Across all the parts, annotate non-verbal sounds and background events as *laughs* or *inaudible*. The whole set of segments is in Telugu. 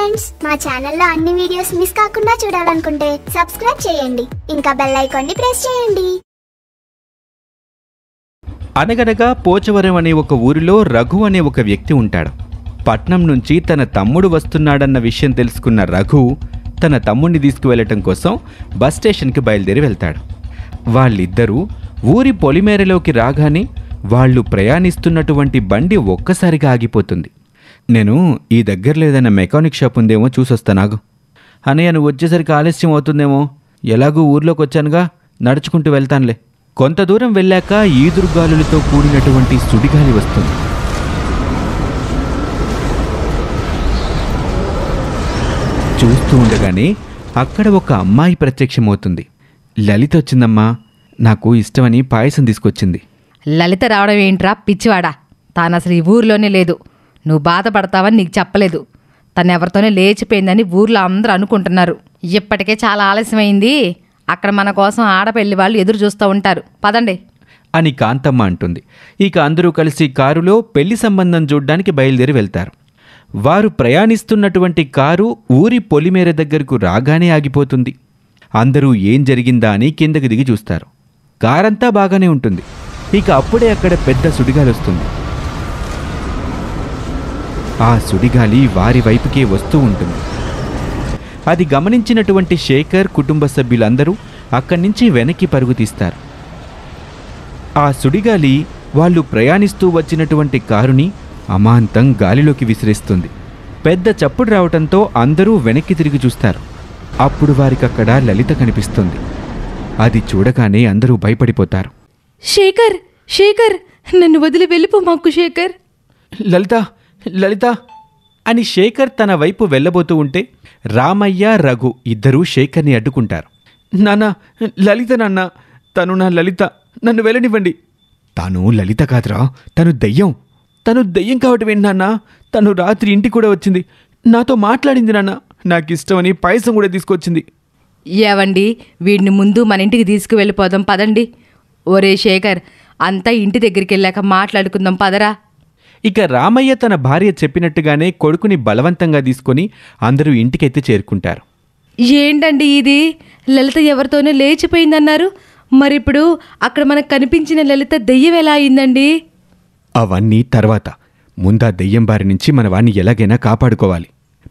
ఫ్రెండ్స్ మా ఛానల్లో అన్ని వీడియోస్ మిస్ కాకుండా చూడాలనుకుంటే సబ్స్క్రైబ్ చేయండి. ఇంకా బెల్ ఐకాన్ని ప్రెస్ చేయండి. అనగనగా పోచవరం అనే ఒక ఊరిలో రఘు అనే ఒక వ్యక్తి ఉంటాడు. పట్నం నుంచి తన తమ్ముడు వస్తున్నాడన్న విషయం తెలుసుకున్న రఘు తన తమ్ముడిని తీసుకువెళ్ళటం కోసం బస్ స్టేషన్కి బయలుదేరి వెళ్తాడు. వాళ్ళిద్దరూ ఊరి పొలిమేరలోకి రాగానే వాళ్ళు ప్రయాణిస్తున్నటువంటి బండి ఒక్కసారిగా ఆగిపోతుంది. నేను ఈ దగ్గరలో ఏదైనా మెకానిక్ షాప్ ఉందేమో చూసొస్తానాగు అనయ్య నువ్వు వచ్చేసరికి ఆలస్యం అవుతుందేమో. ఎలాగూ ఊర్లోకి వచ్చానుగా నడుచుకుంటూ వెళ్తానులే. కొంత దూరం వెళ్ళాక ఈదురుగాలులతో కూడినటువంటి సుడిగాలి వస్తుంది. చూస్తూ ఉండగానే అక్కడ ఒక అమ్మాయి ప్రత్యక్షమవుతుంది. లలిత వచ్చిందమ్మా. నాకు ఇష్టమని పాయసం తీసుకొచ్చింది. లలిత రావడం ఏంట్రా పిచ్చివాడా? తాను అసలు ఈ ఊర్లోనే లేదు. నువ్వు బాధపడతావని నీకు చెప్పలేదు. తను ఎవరితోనే లేచిపోయిందని ఊర్లో అందరూ అనుకుంటున్నారు. ఇప్పటికే చాలా ఆలస్యమైంది. అక్కడ మన కోసం ఆడపెళ్ళి వాళ్ళు ఎదురు చూస్తూ ఉంటారు. పదండి. అని కాంతమ్మ అంటుంది. ఇక అందరూ కలిసి కారులో పెళ్ళి సంబంధం చూడ్డానికి బయలుదేరి వెళ్తారు. వారు ప్రయాణిస్తున్నటువంటి కారు ఊరి పొలిమేర దగ్గరకు రాగానే ఆగిపోతుంది. అందరూ ఏం జరిగిందా అని కిందకి దిగి చూస్తారు. కారంతా బాగానే ఉంటుంది. ఇక అప్పుడే అక్కడ పెద్ద సుడిగాలొస్తుంది. వస్తుంది ఆ సుడిగాలి వారి వైపుకే వస్తూ ఉంటుంది. అది గమనించినటువంటి శేఖర్ కుటుంబ సభ్యులందరూ అక్కడి నుంచి వెనక్కి పరుగు తీస్తారు. ఆ సుడిగాలి వాళ్ళు ప్రయాణిస్తూ వచ్చినటువంటి కారుని అమాంతం గాలిలోకి విసిరేస్తుంది. పెద్ద చప్పుడు రావటంతో అందరూ వెనక్కి తిరిగి చూస్తారు. అప్పుడు వారికక్కడ లలిత కనిపిస్తుంది. అది చూడగానే అందరూ భయపడిపోతారు. శేఖర్ శేఖర్ నన్ను వదిలి వెళ్ళిపో మాకు శేఖర్. లలిత లలిత! అని శేఖర్ తన వైపు వెళ్ళబోతూ ఉంటే రామయ్య రఘు ఇద్దరూ శేఖర్ని అడ్డుకుంటారు. నాన్న లలిత నాన్న తను నా లలిత నన్ను వెళ్ళనివ్వండి. తాను లలిత కాదురా తను దెయ్యం. తను దెయ్యం కావటం ఏంటి నాన్న తను రాత్రి ఇంటికి కూడా వచ్చింది. నాతో మాట్లాడింది నాన్న నాకు ఇష్టమని పాయసం కూడా తీసుకొచ్చింది. ఏవండి వీడిని ముందు మన ఇంటికి తీసుకువెళ్ళిపోదాం పదండి. ఒరే శేఖర్ అంతా ఇంటి దగ్గరికి వెళ్ళాక మాట్లాడుకుందాం పదరా. ఇక రామయ్య తన భార్య చెప్పినట్టుగానే కొడుకుని బలవంతంగా తీసుకొని అందరూ ఇంటికైతే చేరుకుంటారు. ఏంటండి ఇది? లలిత ఎవరితోనో లేచిపోయిందన్నారు. మరిప్పుడు అక్కడ మనకు కనిపించిన లలిత దెయ్యం ఎలా అయిందండి? అవన్నీ తర్వాత. ముందా దెయ్యం బారి నుంచి మన వాణ్ణి ఎలాగైనా కాపాడుకోవాలి.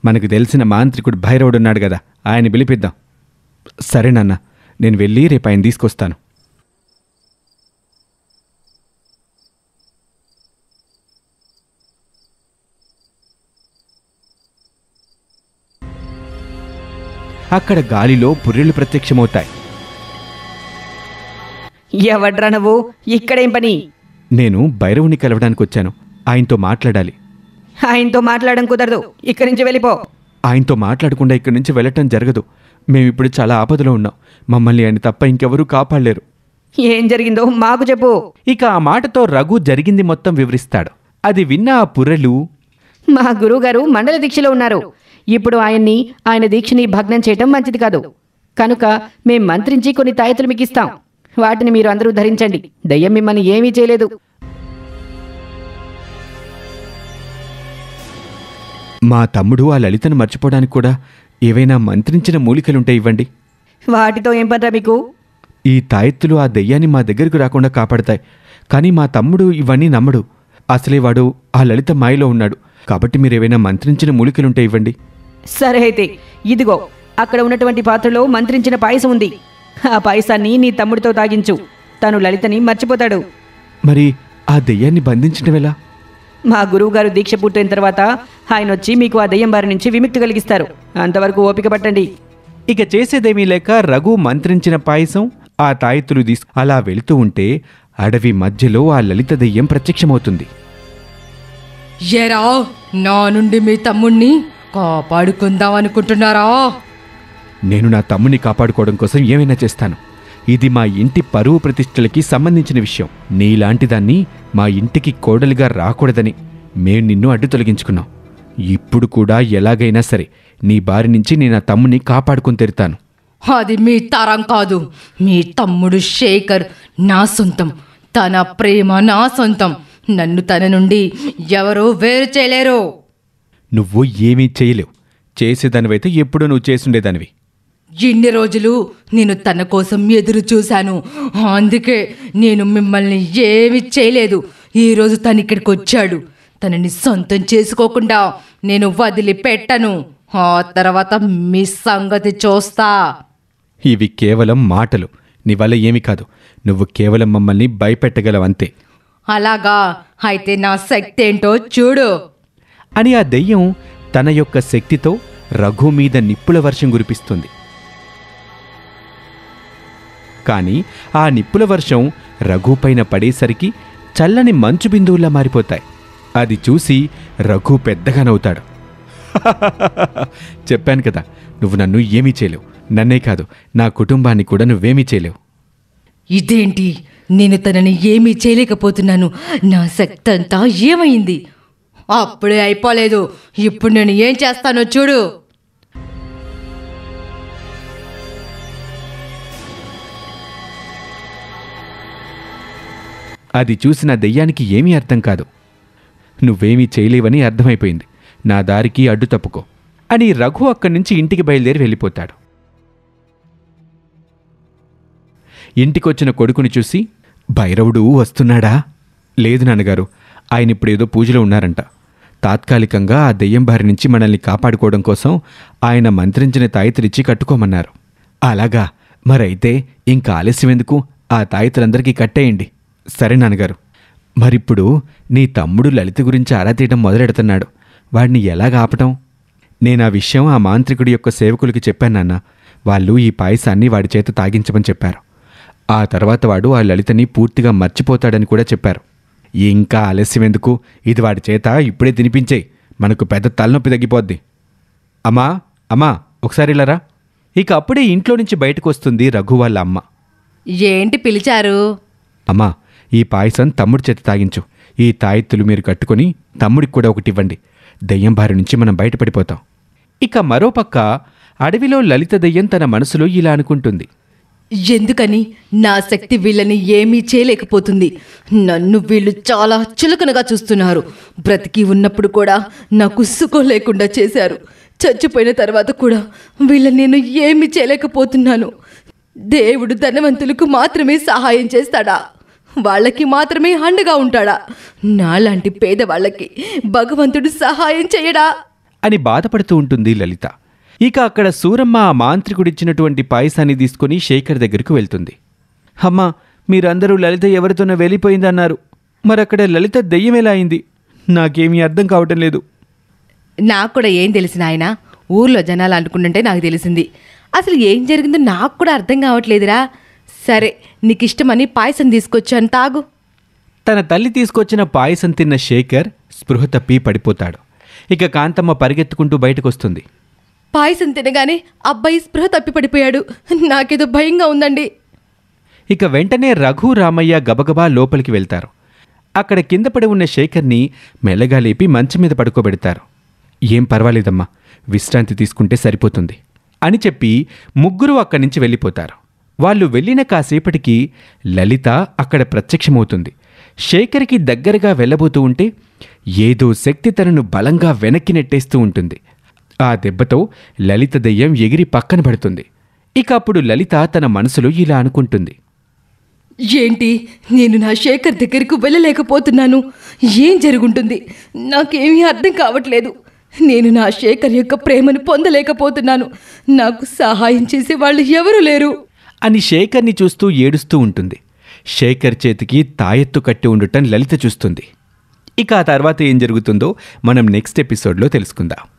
మనకు తెలిసిన మాంత్రికుడు భైరవుడున్నాడు కదా ఆయన పిలిపిద్దాం. సరే నాన్న నేను వెళ్ళి రేపు ఆయన తీసుకొస్తాను. అక్కడ గాలిలో పుర్రెలు ప్రత్యక్షమవుతాయి. ఎవడ్రా నువ్వు? ఇక్కడేం పని? నేను భైరవుని కలవడానికి వచ్చాను. ఆయనతో మాట్లాడాలి. ఆయనతో మాట్లాడడం కుదరదు. ఇక్కడి నుంచి వెళ్ళిపో. ఆయనతో మాట్లాడకుండా ఇక్కడి నుంచి వెళ్ళటం జరగదు. మేమిప్పుడు చాలా ఆపదలో ఉన్నాం. మమ్మల్ని ఆయన తప్ప ఇంకెవరూ కాపాడలేరు. ఏం జరిగిందో మాకు చెప్పు. ఇక ఆ మాటతో రఘు జరిగింది మొత్తం వివరిస్తాడు. అది విన్న ఆ పుర్రెలు మా గురువుగారు మండల దీక్షలో ఉన్నారు. ఇప్పుడు ఆయన్ని ఆయన దీక్షని భగ్నం చేయటం మంచిది కాదు. కనుక మేం మంత్రించి కొన్ని తాయెత్తులు మీకు ఇస్తాం. వాటిని మీరు అందరూ ధరించండి. దయ్యం మిమ్మల్ని ఏమీ చేయలేదు. మా తమ్ముడు ఆ లలితను మర్చిపోవడానికి కూడా ఏవైనా మంత్రించిన మూలికలుంటే ఇవ్వండి. వాటితో ఏం పనరా మీకు? ఈ తాయెత్తులు ఆ దెయ్యాన్ని మా దగ్గరకు రాకుండా కాపాడతాయి. కానీ మా తమ్ముడు ఇవన్నీ నమ్మడు. అసలే వాడు ఆ లలిత మాయలో ఉన్నాడు. కాబట్టి మీరేవైనా మంత్రించిన మూలికలుంటే ఇవ్వండి. సరే అయితే ఇదిగో అక్కడ ఉన్నటువంటి పాత్రలో మంత్రించిన పాయసం ఉంది. ఆ పాయసాన్ని నీ తమ్ముడితో తాగించు. తను లలితని మర్చిపోతాడు. మరి ఆ దెయ్యాన్ని బంధించడం ఎలా? మా గురువుగారు దీక్ష పూర్తయిన తర్వాత ఆయన వచ్చి మీకు ఆ దయ్యం బారి నుంచి విముక్తి కలిగిస్తారు. అంతవరకు ఓపిక పట్టండి. ఇక చేసేదేమీ లేక రఘు మంత్రించిన పాయసం ఆ తాయెత్తులు తీసు అలా వెళుతూ ఉంటే అడవి మధ్యలో ఆ లలిత దెయ్యం ప్రత్యక్షమవుతుంది. ఎరా నా నుండి మీ తమ్ముణ్ణి కాపాడుకుందాం అనుకుంటున్నారా? నేను నా తమ్ముని కాపాడుకోవడం కోసం ఏమైనా చేస్తాను. ఇది మా ఇంటి పరువు ప్రతిష్టలకి సంబంధించిన విషయం. నీలాంటి దాన్ని మా ఇంటికి కోడలిగా రాకూడదని మేం నిన్ను అడ్డు తొలగించుకున్నాం. ఇప్పుడు కూడా ఎలాగైనా సరే నీ బారి నుంచి నేను నా తమ్ముని కాపాడుకుని తెరుతాను. అది మీ తరం కాదు. మీ తమ్ముడు శేఖర్ నా సొంతం. తన ప్రేమ నా సొంతం. నన్ను తన నుండి ఎవరూ వేరు చేయలేరు. నువ్వు ఏమీ చేయలేవు. చేసేదానివైతే ఎప్పుడూ నువ్వు చేసుండేదానివి ఇన్ని రోజులు నేను తన కోసం ఎదురు చూశాను. అందుకే నేను మిమ్మల్ని ఏమి చేయలేదు. ఈరోజు తను ఇక్కడికి వచ్చాడు. తనని సొంతం చేసుకోకుండా నేను వదిలిపెట్టను. ఆ తర్వాత మీ సంగతి చూస్తా. ఇవి కేవలం మాటలు. నీ వల్ల ఏమీ కాదు. నువ్వు కేవలం మమ్మల్ని భయపెట్టగలవంతే. అలాగా. అయితే నా శక్తి ఏంటో చూడు. అని ఆ దెయ్యం తన యొక్క శక్తితో రఘు మీద నిప్పుల వర్షం కురిపిస్తుంది. కానీ ఆ నిప్పుల వర్షం రఘుపైన పడేసరికి చల్లని మంచు బిందువుల్లా మారిపోతాయి. అది చూసి రఘు పెద్దగా నవ్వుతాడు. *laughs* చెప్పాను కదా నువ్వు నన్ను ఏమీ చేయలేవు. నన్నే కాదు నా కుటుంబాన్ని కూడా నువ్వేమీ చేయలేవు. ఇదేంటి? నేను తనని ఏమీ చేయలేకపోతున్నాను. నా శక్తి అంతా ఏమైంది? అప్పుడే అయిపోలేదు. ఇప్పుడు నేను ఏం చేస్తానో చూడు. అది చూసిన దెయ్యానికి ఏమీ అర్థం కాదు. నువ్వేమీ చేయలేవని అర్థమైపోయింది. నా దారికి అడ్డు తప్పుకో అని రఘు అక్కడి నుంచి ఇంటికి బయలుదేరి వెళ్ళిపోతాడు. ఇంటికొచ్చిన కొడుకుని చూసి భైరవుడు వస్తున్నాడా? లేదు నాన్నగారు. ఆయన ఇప్పుడు ఏదో పూజలో ఉన్నారంట. తాత్కాలికంగా ఆ దెయ్యం బారి నుంచి మనల్ని కాపాడుకోవడం కోసం ఆయన మంత్రించిన తాయితలిచ్చి కట్టుకోమన్నారు. అలాగా మరైతే ఇంకా ఆలస్యం ఎందుకు? ఆ తాయితలందరికీ కట్టేయండి. సరే నాన్నగారు. మరిప్పుడు నీ తమ్ముడు లలిత గురించి ఆరా తీయడం మొదలెడుతున్నాడు. వాడిని ఎలాగ ఆపటం? నేను ఆ విషయం ఆ మాంత్రికుడి యొక్క సేవకులకి చెప్పాను నాన్న. వాళ్ళు ఈ పాయసాన్ని వాడి చేత తాగించమని చెప్పారు. ఆ తర్వాత వాడు ఆ లలితని పూర్తిగా మర్చిపోతాడని కూడా చెప్పారు. ఇంకా ఆలస్యం ఎందుకు? ఇది వాడి చేత ఇప్పుడే తినిపించేయి. మనకు పెద్ద తలనొప్పి తగ్గిపోద్ది. అమ్మా అమ్మా ఒకసారి ఇలారా ఇక అప్పుడే ఇంట్లో నుంచి బయటకు వస్తుంది రఘు వాళ్ళ అమ్మ. ఏంటి పిలిచారు? అమ్మా ఈ పాయసం తమ్ముడి చేత తాగించు. ఈ తాయెత్తులు మీరు కట్టుకొని తమ్ముడికి కూడా ఒకటి ఇవ్వండి. దెయ్యం బారి నుంచి మనం బయటపడిపోతాం. ఇక మరోపక్క అడవిలో లలిత దెయ్యం తన మనసులో ఇలా అనుకుంటుంది. ఎందుకని? నా శక్తి వీళ్ళని ఏమీ చేయలేకపోతుంది. నన్ను వీళ్ళు చాలా చులకనగా చూస్తున్నారు. బ్రతికి ఉన్నప్పుడు కూడా నాకు సుఖం లేకుండా చేశారు. చచ్చిపోయిన తర్వాత కూడా వీళ్ళని నేను ఏమీ చేయలేకపోతున్నాను. దేవుడు ధనవంతులకు మాత్రమే సహాయం చేస్తాడా? వాళ్ళకి మాత్రమే అండగా ఉంటాడా? నాలాంటి పేదవాళ్ళకి భగవంతుడు సహాయం చేయడా? అని బాధపడుతూ ఉంటుంది లలిత. ఇక అక్కడ సూరమ్మ ఆ మాంత్రికుడిచ్చినటువంటి పాయసాన్ని తీసుకుని శేఖర్ దగ్గరకు వెళ్తుంది. అమ్మా మీరందరూ లలిత ఎవరితోనో వెళ్ళిపోయిందన్నారు. మరక్కడ లలిత దెయ్యం ఎలా అయింది? నాకేమీ అర్థం కావటం లేదు. నాకు కూడా ఏం తెలిసిన ఆయన ఊర్లో జనాలు అనుకుంటుంటే నాకు తెలిసింది. అసలు ఏం జరిగిందో నాకు కూడా అర్థం కావట్లేదురా. సరే నీకు ఇష్టమని పాయసం తీసుకొచ్చాను తాగు. తన తల్లి తీసుకొచ్చిన పాయసం తిన్న శేఖర్ స్పృహ తప్పి పడిపోతాడు. ఇక కాంతమ్మ పరిగెత్తుకుంటూ బయటకొస్తుంది. పాయసం తినగానే అబ్బాయి స్పృహ తప్పిపడిపోయాడు. నాకేదో భయంగా ఉందండి. ఇక వెంటనే రఘు రామయ్య గబగబా లోపలికి వెళ్తారు. అక్కడ కింద పడి ఉన్న శేఖర్ని మెల్లగా లేపి మంచం మీద పడుకోబెడతారు. ఏం పర్వాలేదమ్మా విశ్రాంతి తీసుకుంటే సరిపోతుంది అని చెప్పి ముగ్గురు అక్కడి నుంచి వెళ్ళిపోతారు. వాళ్ళు వెళ్ళిన కాసేపటికి లలిత అక్కడ ప్రత్యక్షమవుతుంది. శేఖర్కి దగ్గరగా వెళ్ళబోతూ ఉంటే ఏదో శక్తి తనను బలంగా వెనక్కి నెట్టేస్తూ ఉంటుంది. ఆ దెబ్బతో లలిత దెయ్యం ఎగిరి పక్కన పడుతుంది. ఇక అప్పుడు లలిత తన మనసులో ఇలా అనుకుంటుంది. ఏంటి? నేను నా శేఖర్ దగ్గరకు వెళ్ళలేకపోతున్నాను. ఏం జరుగుంటుంది? నాకేమీ అర్థం కావట్లేదు. నేను నా శేఖర్ యొక్క ప్రేమను పొందలేకపోతున్నాను. నాకు సహాయం చేసే వాళ్ళు ఎవరు లేరు. అని శేఖర్ని చూస్తూ ఏడుస్తూ ఉంటుంది. శేఖర్ చేతికి తాయెత్తు కట్టి ఉండటం లలిత చూస్తుంది. ఇక ఆ తర్వాత ఏం జరుగుతుందో మనం నెక్స్ట్ ఎపిసోడ్లో తెలుసుకుందాం.